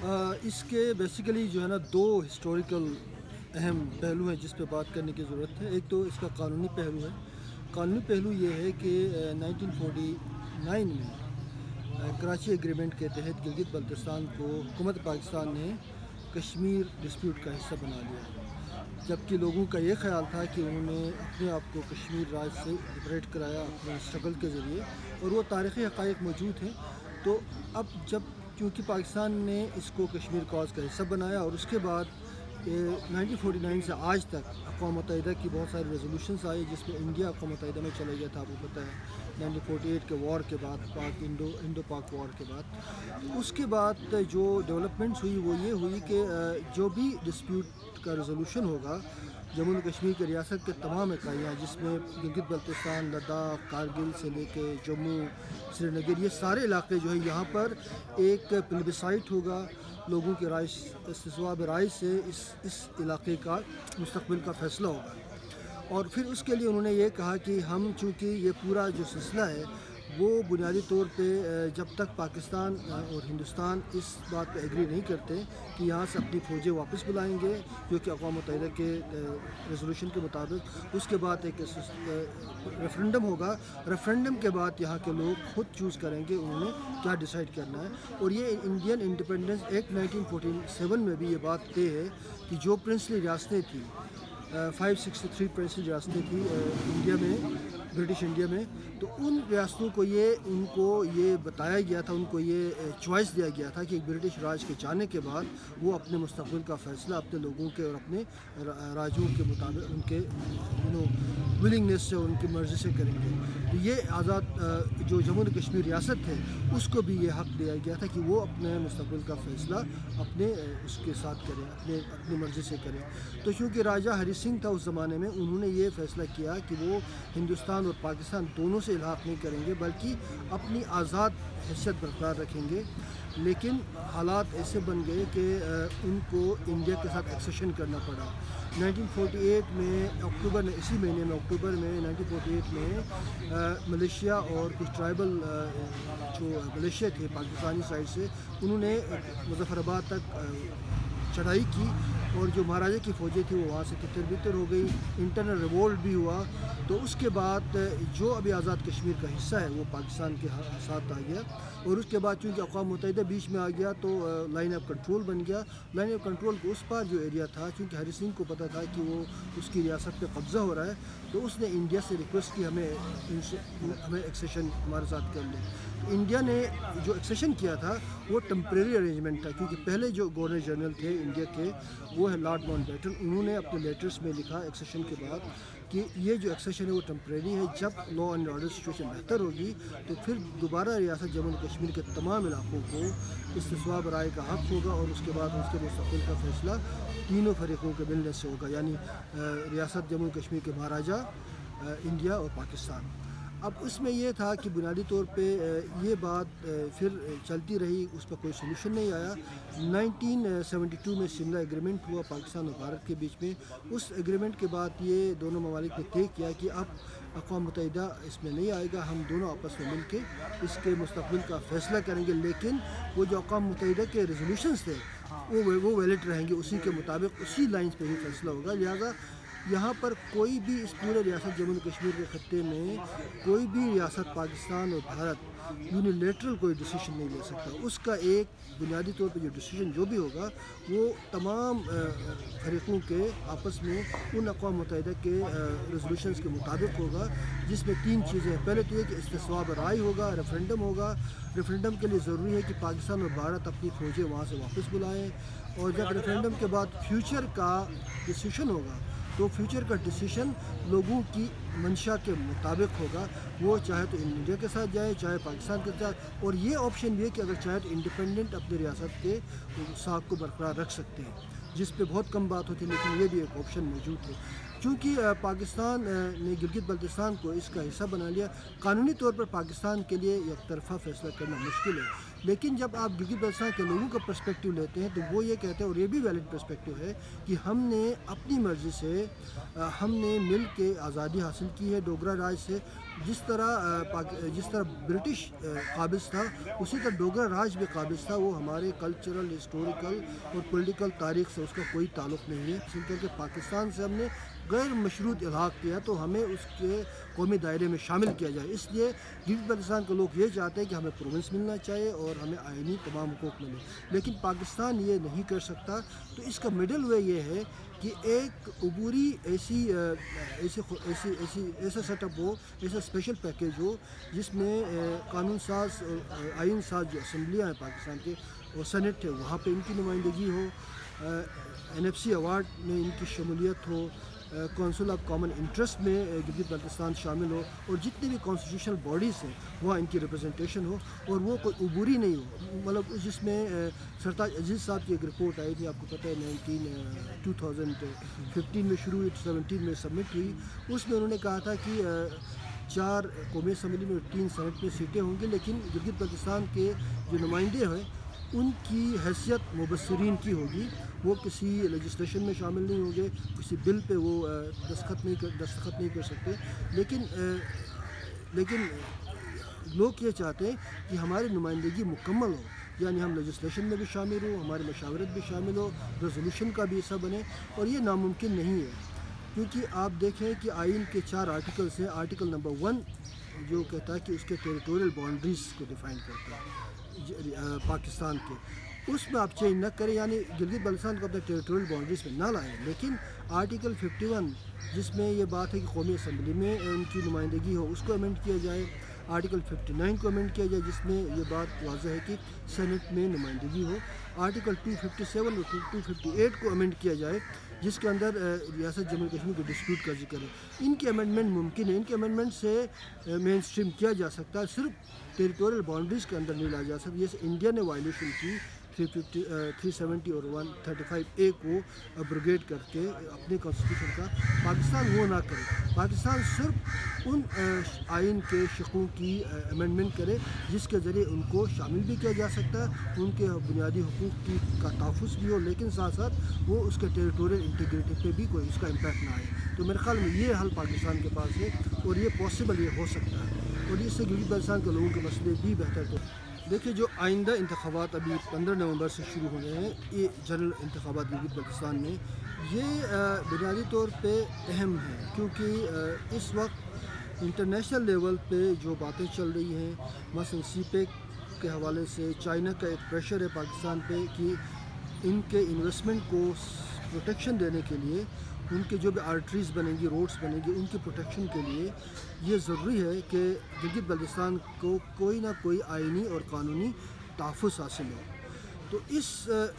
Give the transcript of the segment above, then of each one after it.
इसके बेसिकली जो है ना, दो हिस्टोरिकल अहम पहलू हैं जिस पे बात करने की ज़रूरत है। एक तो इसका कानूनी पहलू है। कानूनी पहलू ये है कि 1949 में कराची एग्रीमेंट के तहत गिलगित बल्तिस्तान को हुकूमत पाकिस्तान ने कश्मीर डिस्प्यूट का हिस्सा बना लिया। जबकि लोगों का ये ख्याल था कि उन्होंने अपने आप को कश्मीर राज से लिबरेट कराया अपने स्ट्रगल के ज़रिए, और वो तारीख़ी हक़ मौजूद हैं। तो अब जब क्योंकि पाकिस्तान ने इसको कश्मीर कॉज का हिस्सा बनाया और उसके बाद नाइनटीन फोटी नाइन से आज तक अकवा मुतहदा की बहुत सारी रेजोल्यूशन आई जिसमें इंडिया अकवा मुतहदा में चला गया था, आपको पता है। नाइनटीन फोटी एट के वॉर के बाद, पाक, इंडो इंडो पाक वॉर के बाद। उसके बाद जो डेवलपमेंट्स हुई, वो ये हुई कि जो भी डिस्प्यूट का रेजोल्यूशन होगा जम्मू कश्मीर की रियासत के तमाम इकाइयाँ, जिसमें गिलगित बल्तिस्तान, लद्दाख, कारगिल से लेके जम्मू, श्रीनगर, ये सारे इलाके जो है, यहाँ पर एक प्लबिसाइट होगा। लोगों की राय राय से इस इस इलाके का मुस्तबिल का फ़ैसला होगा। और फिर उसके लिए उन्होंने ये कहा कि हम चूँकि ये पूरा जो सिलसिला है वो बुनियादी तौर पे जब तक पाकिस्तान और हिंदुस्तान इस बात पे एग्री नहीं करते कि यहाँ से अपनी फ़ौजें वापस बुलाएँगे, जो कि अकवा मुतहद के रेजोल्यूशन के मुताबिक, उसके बाद एक रेफरेंडम होगा। रेफरेंडम के बाद यहाँ के लोग खुद चूज़ करेंगे उन्होंने क्या डिसाइड करना है। और ये इंडियन इंडिपेंडेंस एक्ट 1947 में भी ये बात तय है कि जो प्रिंसली रियासतें थी फाइव सिक्सटी थ्री प्रिंसली रियासतें थी इंडिया में ब्रिटिश इंडिया में। तो उन रियासतों को ये उनको ये बताया गया था, उनको ये चॉइस दिया गया था कि ब्रिटिश राज के जाने के बाद वो अपने मुस्तबिल का फ़ैसला अपने लोगों के और अपने राजों के मुताबिक उनके विलिंगनेस से उनकी मर्ज़ी से करेंगे। तो ये आज़ाद जो जम्मू कश्मीर रियासत है, उसको भी ये हक़ दिया गया था कि वो अपने मुस्तबिल का फ़ैसला अपने उसके साथ करें, अपने, अपनी मर्ज़ी से करें। तो चूँकि राजा हरी सिंह था उस ज़माने में, उन्होंने ये फ़ैसला किया कि वो हिंदुस्तान हिंदुस्तान और पाकिस्तान दोनों से इलाक़ नहीं करेंगे, बल्कि अपनी आज़ाद हैसियत बरकरार रखेंगे। लेकिन हालात ऐसे बन गए कि उनको इंडिया के साथ एक्सेशन करना पड़ा। 1948 में अक्टूबर में, इसी महीने में, अक्टूबर में 1948 में मलेशिया और कुछ ट्राइबल जो मलेशिया थे, पाकिस्तानी साइड से, उन्होंने मुजफ्फराबाद तक चढ़ाई की और जो महाराजा की फ़ौजें थी वो वहाँ से तितर बितर हो गई। इंटरनल रिवोल्ट भी हुआ। तो उसके बाद, जो अभी आज़ाद कश्मीर का हिस्सा है, वो पाकिस्तान के साथ आ गया। और उसके बाद चूँकि अकवा मुतहदा बीच में आ गया तो लाइन ऑफ़ कंट्रोल बन गया। लाइन ऑफ़ कंट्रोल के उस पार जो एरिया था, चूँकि हरी सिंह को पता था कि वो उसकी रियासत पर कब्ज़ा हो रहा है तो उसने इंडिया से रिक्वेस्ट की हमें हमें एक्सेशन हमारे साथ कर लें। तो इंडिया ने जो एक्सेशन किया था, वो टम्प्रेरी अरेंजमेंट था, क्योंकि पहले जो गवर्नर जनरल थे इंडिया के, वो है लॉर्ड माउंट उन्होंने अपने लेटर्स में लिखा एक्सेशन के बाद कि ये जो एक्सेशन है वो टम्प्रेरी है। जब लॉ एंड ऑर्डर सिचुएशन बेहतर होगी तो फिर दोबारा रियासत जम्मू कश्मीर के तमाम इलाकों को इस इसतवाब राय का हक़ होगा और उसके बाद उसके मुस्तकिल का फैसला तीनों फरीकों के मिलने से होगा, यानी रियासत जम्मू कश्मीर के महाराजा इंडिया और पाकिस्तान। अब उसमें यह था कि बुनियादी तौर पे ये बात फिर चलती रही, उस पर कोई सोल्यूशन नहीं आया। 1972 में शिमला एग्रीमेंट हुआ पाकिस्तान और भारत के बीच में। उस एग्रीमेंट के बाद ये दोनों ममालिक ने तय किया कि अब अकवा मुतहदा इसमें नहीं आएगा, हम दोनों आपस में मिल के इसके मुस्तबिल का फ़ैसला करेंगे। लेकिन वो जो अकवा मुतहदा के रेजोल्यूशन थे, वो वो वैलिड रहेंगे, उसी के मुताबिक उसी लाइन पर ही फैसला होगा लिहाजा। यहाँ पर कोई भी इस पूरे रियासत जम्मू कश्मीर के ख़त्े में कोई भी रियासत, पाकिस्तान और भारत यूनिलेटरल कोई डिसीज़न नहीं ले सकता। उसका एक बुनियादी तौर पर जो डिसीज़न जो भी होगा, वो तमाम फरीकों के आपस में उन अकवा मुतहदा के रेजोल्यूशन के मुताबिक होगा, जिसमें तीन चीज़ें हैं। पहले तो ये कि इस्तेसवाब राय होगा रेफरेंडम होगा। रेफरेंडम के लिए ज़रूरी है कि पाकिस्तान और भारत अपनी फ़ौजें वहाँ से वापस बुलाएँ और जब रेफरेंडम के बाद फ्यूचर का डिसीशन होगा तो फ्यूचर का डिसीज़न लोगों की मंशा के मुताबिक होगा। वो चाहे तो इंडिया के साथ जाए, चाहे पाकिस्तान के साथ। और ये ऑप्शन भी है कि अगर चाहे तो इंडिपेंडेंट अपने रियासत के साख को बरकरार रख सकते हैं। जिस पे बहुत कम बात होती है, लेकिन ये भी एक ऑप्शन मौजूद है। चूँकि पाकिस्तान ने गिलगित बल्तिस्तान को इसका हिस्सा बना लिया, कानूनी तौर पर पाकिस्तान के लिए एक तरफा फैसला करना मुश्किल है। लेकिन जब आप गिलगित बल्तिस्तान के लोगों का पर्सपेक्टिव लेते हैं तो वो ये कहते हैं, और ये भी वैलिड पर्सपेक्टिव है, कि हमने अपनी मर्ज़ी से हमने मिल के आज़ादी हासिल की है डोगरा राज से। जिस तरह जिस तरह ब्रिटिश काबिज था, उसी तरह डोगरा राज भी काबिज था। वो हमारे कल्चरल हिस्टोरिकल और पॉलिटिकल तारीख से उसका कोई ताल्लुक़ नहीं है। इसी करके पाकिस्तान से हमने गैर मशरूत इलाक किया तो हमें उसके कौमी दायरे में शामिल किया जाए। इसलिए गिलगित बल्तिस्तान के लोग ये चाहते हैं कि हमें प्रोविंस मिलना चाहिए और हमें आइनी तमाम हकूक़ मिले। लेकिन पाकिस्तान ये नहीं कर सकता। तो इसका मिडल वे ये है कि एक अबूरी ऐसी ऐसी ऐसी ऐसी, ऐसा सेटअप हो, ऐसा स्पेशल पैकेज हो, जिसमें कानून साज आइन साज जो असम्बलियाँ हैं पाकिस्तान के और सनेट है, वहाँ पे इनकी नुमाइंदगी हो एन एफ़ सी अवार्ड में इनकी शमूलियत हो कौंसिल ऑफ़ कॉमन इंटरेस्ट में गिलगित बल्तिस्तान शामिल हो और जितने भी कॉन्स्टिट्यूशनल बॉडीज़ हैं, वहाँ इनकी रिप्रेजेंटेशन हो और वो कोई अबूरी नहीं हो। मतलब जिसमें सरताज अज़ीज़ साहब की एक रिपोर्ट आई थी, आपको पता है नाइनटीन टू थाउज़ेंड फिफ्टीन में शुरू हुई सेवनटीन में सबमिट हुई। उसमें उन्होंने कहा था कि चार कौमी असम्बली में तीन सेनेट में सीटें होंगी, लेकिन गिलगित बल्तिस्तान के जो नुमाइंदे हैं उनकी हैसियत मुबसरीन की होगी। वो किसी लेजिस्लेशन में शामिल नहीं होंगे, किसी बिल पे वो दस्तखत नहीं कर, दस्तखत नहीं कर सकते। लेकिन लेकिन लोग ये चाहते हैं कि हमारी नुमाइंदगी मुकम्मल हो। यानी हम लेजिस्लेशन में भी शामिल हो, हमारे मशावरत भी शामिल हो रेजोल्यूशन का भी हिस्सा बने। और ये नामुमकिन नहीं है। क्योंकि आप देखें कि आइन के चार आर्टिकल्स हैं। आर्टिकल नंबर वन जो कहता है कि उसके टेरिटोरियल बाउंड्रीज़ को डिफ़ाइन करता है। पाकिस्तान के। उसमें आप चेंज ना करें, यानी गिलगित बल्तिस्तान को अपने टेरिटोरियल बाउंड्रीज में ना लाएँ। लेकिन आर्टिकल 51 जिसमें ये बात है कि कौमी असम्बली में उनकी नुमाइंदगी हो, उसको अमेंड किया जाए। आर्टिकल 59 को अमेंड किया जाए, जिसमें ये बात वाजह है कि सेनेट में नुमाइंदगी हो। आर्टिकल 257 और 258 को अमेंड किया जाए, जिसके अंदर रियासत जम्मू कश्मीर के डिस्प्यूट का ज़िक्र है। इनके अमेंडमेंट मुमकिन है। इनके अमेंडमेंट से मेन स्ट्रीम किया जा सकता है। सिर्फ़ टेरिटोरियल बाउंड्रीज़ के अंदर नहीं लाया जा सकता। जैसे इंडिया ने वायलेशन की। थ्री फिफ्टी थ्री सेवेंटी और वन थर्टी फाइव ए को अब्रोगेट करके अपने कॉन्स्टिट्यूशन का पाकिस्तान वो ना करे। पाकिस्तान सिर्फ़ उन आइन के शकों की अमेंडमेंट करे, जिसके ज़रिए उनको शामिल भी किया जा सकता है, उनके बुनियादी हकूक़ की, का तहफ़ भी हो, लेकिन साथ साथ वो उसके टेरिटोरियल इंटीग्रिटी पे भी कोई उसका इम्पैक्ट ना आए। तो मेरे ख्याल में ये हल पाकिस्तान के पास है और ये पॉसिबल ये हो सकता है। और इससे गिलगित बल्तिस्तान के लोगों के मसले भी बेहतर हो देखिए, जो आइंदा इंतबात अभी पंद्रह नवंबर से शुरू हो होने हैं, ये जनरल इंतबात गिलगित बल्तिस्तान में, ये बुनियादी तौर पे अहम है, क्योंकि इस वक्त इंटरनेशनल लेवल पे जो बातें चल रही हैं, मसलन सी के हवाले से, चाइना का एक प्रेशर है पाकिस्तान पे कि इनके इन्वेस्टमेंट को प्रोटेक्शन देने के लिए उनके जो भी आर्टरीज़ बनेंगी रोड्स बनेंगी, उनकी प्रोटेक्शन के लिए ये ज़रूरी है कि गिलगित बल्तिस्तान को कोई ना कोई आइनी और कानूनी तहफ़ हासिल हो। तो इस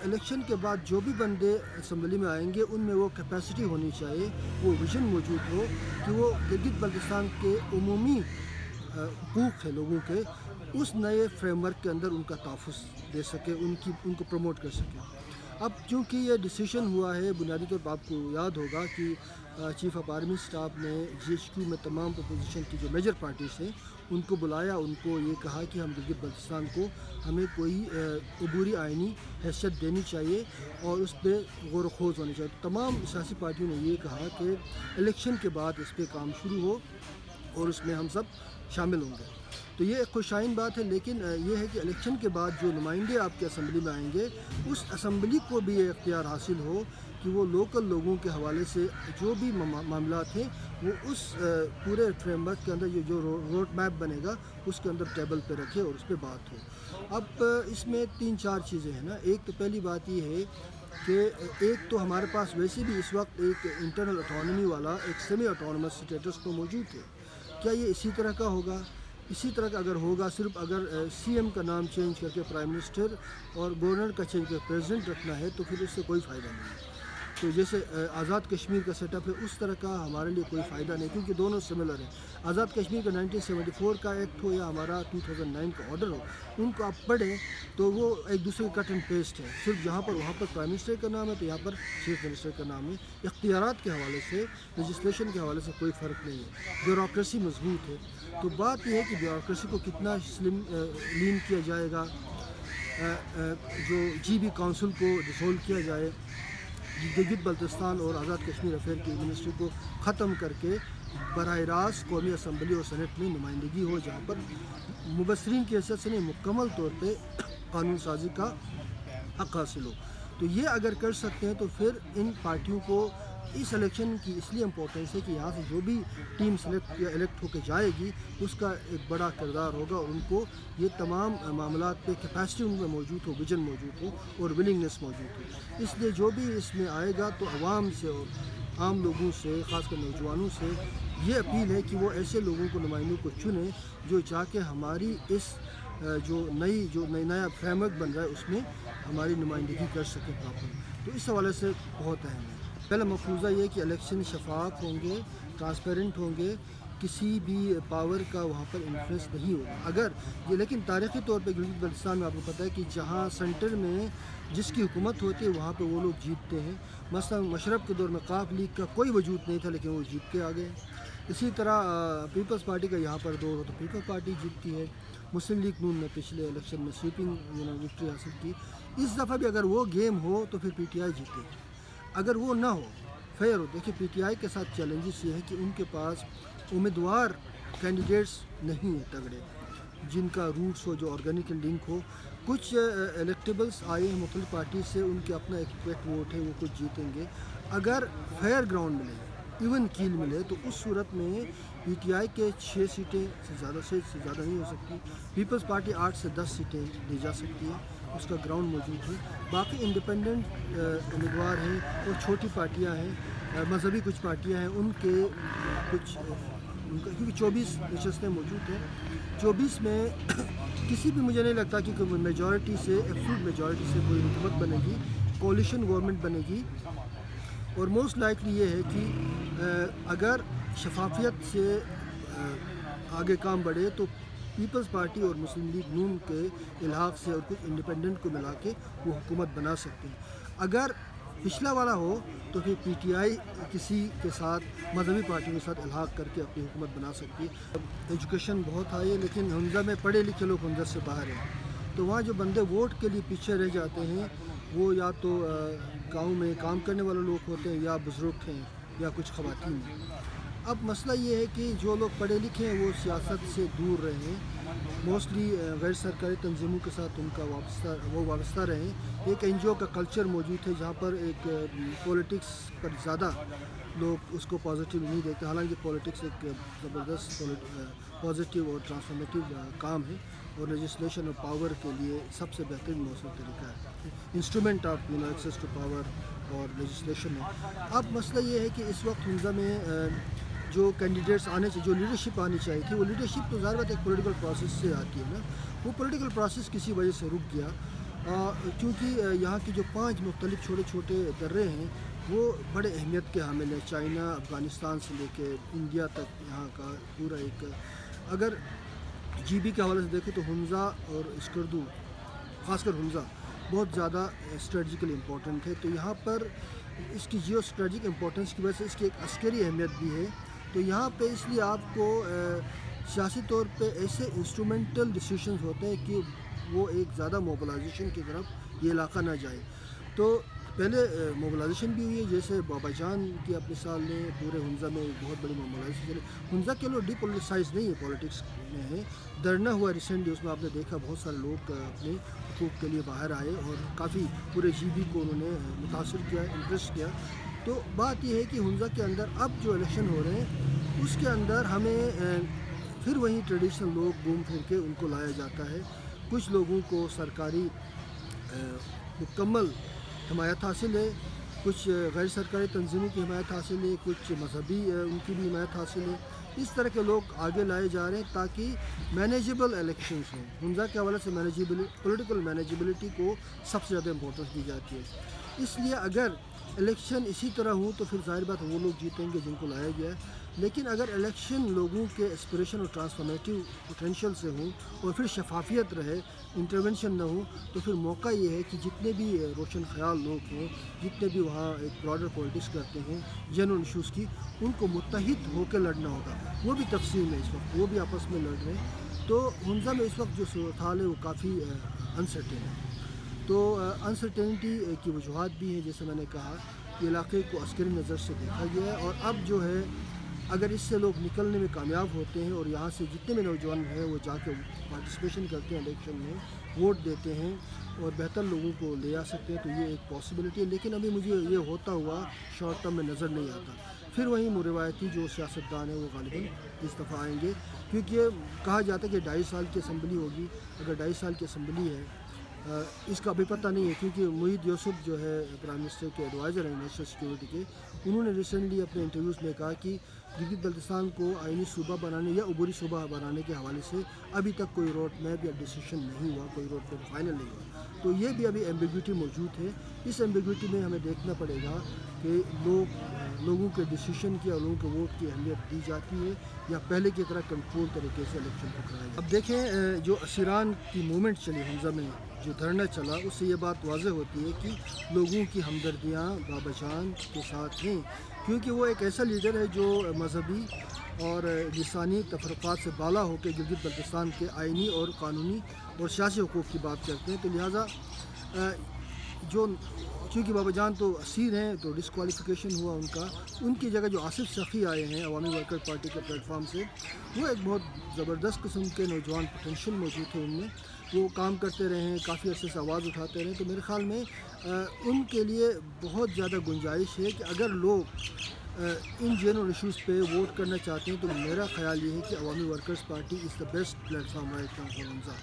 इलेक्शन के बाद जो भी बंदे असम्बली में आएँगे, उनमें वो कैपेसिटी होनी चाहिए, वो विजन मौजूद हो कि वो गिलगित बल्तिस्तान के अमूमी हकूक़ है लोगों के, उस नए फ्रेमवर्क के अंदर उनका तहफ़ दे सके, उनकी, उनको प्रमोट कर सके। अब चूँकि ये डिसीशन हुआ है, बुनियादी तौर पर आपको याद होगा कि चीफ ऑफ़ आर्मी स्टाफ ने जी में तमाम अपोजिशन की जो मेजर पार्टीज़ हैं उनको बुलाया, उनको ये कहा कि हम गिलगित बल्तिस्तान को, हमें कोई अबूरी आइनी हैसियत देनी चाहिए और उस पर गौर खोज होनी चाहिए। तमाम सियासी पार्टियों ने ये कहा कि इलेक्शन के बाद इस पर काम शुरू हो। और उसमें हम सब शामिल होंगे। तो ये एक खुशाइन बात है, लेकिन ये है कि इलेक्शन के बाद जो नुमाइंदे आपके असम्बली में आएँगे, उस असम्बली को भी ये इख्तियार हासिल हो कि वो लोकल लोगों के हवाले से जो भी मामला थे, वो उस पूरे फ्रेमवर्क के अंदर ये जो रोड मैप बनेगा, उसके अंदर टेबल पे रखे और उस पर बात हो। अब इसमें तीन चार चीज़ें हैं ना। एक तो पहली बात ये है कि एक तो हमारे पास वैसे भी इस वक्त एक इंटरनल अटोनमी वाला, एक सेमी अटोनमस स्टेटस तो मौजूद है क्या ये इसी तरह का होगा? इसी तरह का अगर होगा, सिर्फ़ अगर सीएम का नाम चेंज करके प्राइम मिनिस्टर और गवर्नर का चेंज करके प्रेसिडेंट रखना है तो फिर इससे कोई फ़ायदा नहीं है। तो जैसे आज़ाद कश्मीर का सेटअप है, उस तरह का हमारे लिए कोई फ़ायदा नहीं, क्योंकि दोनों सिमिलर हैं। आज़ाद कश्मीर का 1974 का एक्ट हो या हमारा 2009 का ऑर्डर हो, उनको आप पढ़ें तो वो एक दूसरे का कट एंड पेस्ट है। सिर्फ़ जहाँ पर, वहाँ पर प्राइम मिनिस्टर का नाम है तो यहाँ पर चीफ मिनिस्टर का नाम है। इख्तियार के हवाले से रजिस्ट्रेशन के हवाले से कोई फ़र्क नहीं है। ब्यूरोसी मज़बूत है। तो बात यह है कि ब्यूरोसी को कितना स्लिम लीन किया जाएगा जो जी बी काउंसिल को डिसोल्व किया जाए गिलगित बल्तिस्तान और आज़ाद कश्मीर अफेयर की मिनिस्ट्री को ख़त्म करके बर रास्त कौमी असम्बली और सनेट में नुमाइंदगी हो, जहाँ पर मुबसरीन की हैसियत से नहीं, मुकम्मल तौर पर कानून साजी का हक हासिल हो। तो ये अगर कर सकते हैं तो फिर इन पार्टियों को इस इलेक्शन की इसलिए इम्पोर्टेंस है कि यहाँ से जो भी टीम सेलेक्ट या इलेक्ट होकर जाएगी, उसका एक बड़ा किरदार होगा और उनको ये तमाम मामला पे कैपेसिटी उनमें मौजूद हो विजन मौजूद हो और विलिंगनेस मौजूद हो। इसलिए जो भी इसमें आएगा तो आवाम से और आम लोगों से, ख़ासकर नौजवानों से ये अपील है कि वो ऐसे लोगों को, नुमाइंदों को चुने जो जाके हमारी इस जो नई जो नई, नया फ्रेमवर्क बन रहा है, उसमें हमारी नुमाइंदगी कर सके प्रॉपर तो इस हवाले से बहुत अहम है। पहला मफरूज़ा ये कि इलेक्शन शफाफ होंगे ट्रांसपेरेंट होंगे, किसी भी पावर का वहाँ पर इन्फ्लुएंस नहीं होगा। अगर ये, लेकिन तारीख़ी तौर पर गिलगित बल्तिस्तान में आपको पता है कि जहाँ सेंटर में जिसकी हुकूमत होती है, वहाँ पर वो लोग जीतते हैं। मसला मशरफ के दौर में काफ लीग का कोई वजूद नहीं था, लेकिन वो जीत के आ गए। इसी तरह पीपल्स पार्टी का यहाँ पर दौर हो तो पीपल्स पार्टी जीतती है। मुस्लिम लीग नून ने पिछले इलेक्शन में स्वीपिंग विक्ट्री हासिल की। इस दफ़ा भी अगर वो गेम हो तो फिर पी टी आई जीतेगी। अगर वो ना हो फेयर हो, देखिए पीटीआई के साथ चैलेंजेस ये है कि उनके पास उम्मीदवार कैंडिडेट्स नहीं है तगड़े। जिनका रूट्स हो, जो ऑर्गेनिक लिंक हो, कुछ इलेक्टेबल्स आए हैं मुख्तु पार्टी से, उनके अपना एक पेट वोट है, वो कुछ जीतेंगे। अगर फेयर ग्राउंड मिले इवन कील मिले तो उस सूरत में पीटीआई के छः सीटें से ज़्यादा से ज़्यादा नहीं हो सकती। पीपल्स पार्टी आठ से दस सीटें ली जा सकती है। उसका ग्राउंड मौजूद है। बाकी इंडिपेंडेंट उम्मीदवार हैं और छोटी पार्टियाँ हैं। मजहबी कुछ पार्टियाँ हैं, उनके कुछ उनका, क्योंकि चौबीस नशस्तें मौजूद हैं। चौबीस में किसी भी मुझे नहीं लगता कि कोई मेजॉरिटी से एब्सूट मेजॉरिटी से कोई हुकूमत बनेगी कोलिशन गवर्नमेंट बनेगी। और मोस्ट लाइकली ये है कि अगर शफाफियत से आगे काम बढ़े तो पीपल्स पार्टी और मुस्लिम लीग नून के इलाक से और कुछ इंडिपेंडेंट को मिला के वो हुकूमत बना सकते हैं। अगर पिछला वाला हो तो फिर पीटीआई किसी के साथ, मजहबी पार्टियों के साथ इलाक करके अपनी हुकूमत बना सकती है। एजुकेशन बहुत हाई है, लेकिन हमजा में पढ़े लिखे लोग हमजा से बाहर हैं। तो वहाँ जो बंदे वोट के लिए पीछे रह जाते हैं, वो या तो गाँव में काम करने वाले लोग होते हैं या बुज़ुर्ग हैं या कुछ खवातीन हैं। अब मसला ये है कि जो लोग पढ़े लिखे हैं वो सियासत से दूर रहे मोस्टली गैर सरकारी तंजीमों के साथ उनका वाबस्ता वो वाबस्ता रहे एक एनजीओ का कल्चर मौजूद है जहाँ पर एक पॉलिटिक्स पर ज़्यादा लोग उसको पॉजिटिव नहीं देखते। हालाँकि पॉलिटिक्स एक ज़बरदस्त पॉजिटिव और ट्रांसफॉर्मेटिव काम है और लेजिस्लेशन और पावर के लिए सबसे बेहतरीन मौसम तरीका है। Instrument of you know access to power और लेजिस्लेशन है। अब मसला ये है कि इस वक्त हंजा में जो कैंडिडेट्स आने चाहिए जो लीडरशिप आनी चाहिए थी, वो लीडरशिप तो ज़्यादा एक पॉलिटिकल प्रोसेस से आती है ना। वो पॉलिटिकल प्रोसेस किसी वजह से रुक गया। क्योंकि यहाँ की जो पाँच मुख्तलिफ़ छोटे छोटे दर्रे हैं, वो बड़े अहमियत के हामिल हैं। चाइना, अफ़गानिस्तान से लेके इंडिया तक यहाँ का पूरा एक, अगर जीबी के हवाले से देखें तो हमज़ा और स्कर्दू, ख़ासकर हमज़ा, बहुत ज़्यादा स्ट्रेटजिकली इम्पोर्टेंट है तो यहाँ पर इसकी जियो स्ट्रेटिक इम्पोर्टेंस की वजह से इसकी एक अस्करी अहमियत भी है। तो यहाँ पे इसलिए आपको सियासी तौर पे ऐसे इंस्ट्रूमेंटल डिसीशन होते हैं कि वो एक ज़्यादा मोबलाइजेशन की तरफ़ ये इलाका ना जाए। तो पहले मोबलाइजेशन भी हुई है, जैसे बाबा जान की अपने साल ने पूरे हंजा में बहुत बड़ी मोबलाइजेशन चली। हंजा के लोग डिपोलिसाइज नहीं है पॉलिटिक्स में है। धरना हुआ रिसेंटली उसमें आपने देखा बहुत सारे लोग अपने हकूक़ के लिए बाहर आए और काफ़ी पूरे जीबी को उन्होंने मुतासर किया इंटरेस्ट किया। तो बात यह है कि हंजा के अंदर अब जो इलेक्शन हो रहे हैं, उसके अंदर हमें फिर वहीं ट्रेडिशनल लोग घूम फिर के उनको लाया जाता है। कुछ लोगों को सरकारी मुकम्मल हमायत हासिल है, कुछ गैर सरकारी तंजीमों की हमायत हासिल है, कुछ मजहबी उनकी भी हमायत हासिल है। इस तरह के लोग आगे लाए जा रहे हैं ताकि मैनेजेबल इलेक्शन हों। हंजा के हवाले से मैनेजेबल पॉलिटिकल मैनेजेबिलिटी को सबसे ज़्यादा इम्पोर्टेंस दी जाती है। इसलिए अगर इलेक्शन इसी तरह हो तो फिर ज़ाहिर बात वो लोग जीतेंगे जिनको लाया गया है। लेकिन अगर इलेक्शन लोगों के एस्परेशन और ट्रांसफॉर्मेटिव पोटेंशियल से हो और फिर शफाफियत रहे इंटरवेंशन ना हो तो फिर मौका ये है कि जितने भी रोशन ख्याल लोग हों, जितने भी वहाँ एक ब्रॉडर पॉलिटिक्स करते हैं जनरल इशूज़ की, उनको मुतहद होकर लड़ना होगा। वो भी तकसीम है इस वक्त, वो भी आपस में लड़ रहे हैं। तो हंजा में इस वक्त जो सूरत हाल है वो काफ़ी अनसर्टेन है। तो अनसर्टेनिटी की वजूहत भी हैं, जैसे मैंने कहा कि इलाके को अस्करी नज़र से देखा गया है और अब जो है, अगर इससे लोग निकलने में कामयाब होते हैं और यहाँ से जितने भी नौजवान हैं, वो जाके पार्टिसिपेशन करते हैं इलेक्शन में वोट देते हैं और बेहतर लोगों को ले आ सकते हैं तो ये एक पॉसिबिलिटी है। लेकिन अभी मुझे ये होता हुआ शॉर्ट टर्म में नज़र नहीं आता। फिर वहीं मुरवायती जो सियासतदान है, वो गालिबा इस दफ़ा आएँगे। क्योंकि कहा जाता है कि ढाई साल की असम्बली होगी। अगर ढाई साल की असम्बली है इसका अभी पता नहीं है क्योंकि मुहिद यूसुफ जो है प्राइम मिनिस्टर के एडवाइज़र हैं नेशनल सिक्योरिटी के। उन्होंने रिसेंटली अपने इंटरव्यूज़ में कहा कि गिलगित बल्तिस्तान को आइनी सूबा बनाने या अबूरी सूबा बनाने के हवाले से अभी तक कोई रोड मैप या डिसीशन नहीं हुआ, कोई रोड मैप फाइनल नहीं हुआ। तो ये भी अभी एम्बिग्यूटी मौजूद है। इस एम्बिग्यूटी में हमें देखना पड़ेगा कि लोग, लोगों के डिसीशन की और लोगों के वोट की अहमियत दी जाती है या पहले की तरह कंट्रोल तरीके से इलेक्शन को कराया अब देखें जो असीरान की मूवमेंट चली हमजा में जो धरना चला, उससे ये बात वाज होती है कि लोगों की हमदर्दियाँ बाबा जान के साथ हैं, क्योंकि वो एक ऐसा लीडर है जो मजहबी और लसानी तफरक़ात से बाला होकर गिलगित बल्तिस्तान के आइनी और कानूनी और सियासी हकूक़ की बात करते हैं। तो लिहाजा जो चूँकि बाबा जान तो असीर हैं तो डिसकवालिफिकेशन हुआ उनका, उनकी जगह जो आसिफ सखी आए हैं अवामी वर्कर पार्टी के प्लेटफॉर्म से, वो एक बहुत ज़बरदस्त किस्म के नौजवान पोटेंशियल मौजूद थे उनमें। वो काम करते रहे हैं, काफ़ी अर्से से आवाज़ उठाते रहे तो मेरे ख्याल में उनके लिए बहुत ज़्यादा गुंजाइश है कि अगर लोग इन जनरल इशूज़ पे वोट करना चाहते हैं तो मेरा ख्याल ये है कि Awami workers party is the best platform for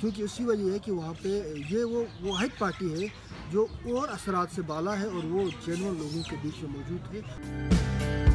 क्योंकि उसी वजह है कि वहाँ पे ये वो वाद पार्टी है जो और असरात से बाला है और वो जनरल लोगों के बीच में मौजूद है।